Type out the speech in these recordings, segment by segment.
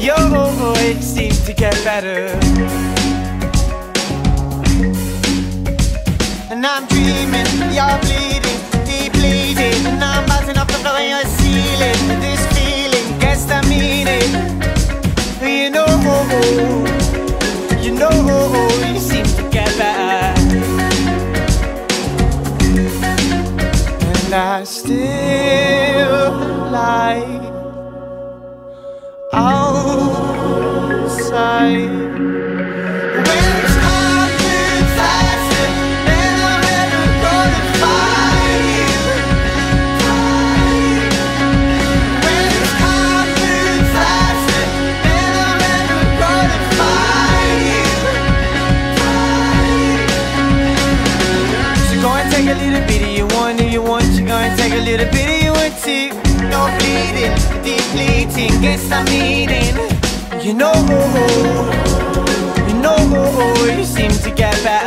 Yo, it seems to get better. And I'm dreaming, you're bleeding, deep bleeding, and I'm bouncing off the floor in your ceiling. This feeling gets the meaning. You know, you know, you seem to get better. And I still lie take a little bit of you want, if you want, you go and take a little bit of you to. Deep bleeding, gets the meaning. You know, you know, you seem to get better.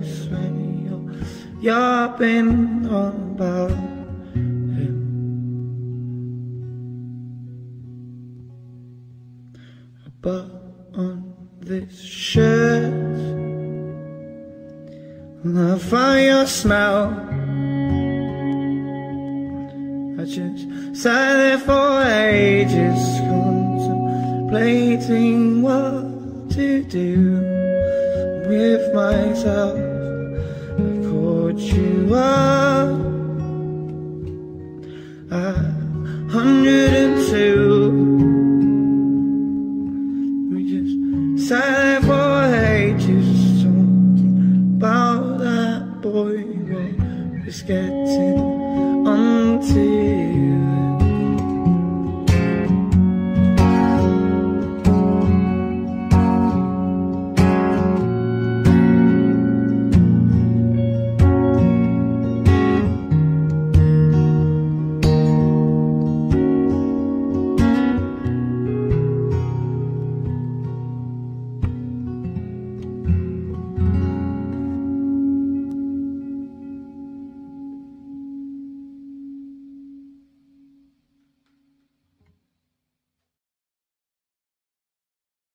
place when you're yapping on about him. But on this shirt, I find your smell. I just sat there for ages contemplating what to do with myself you are a hundred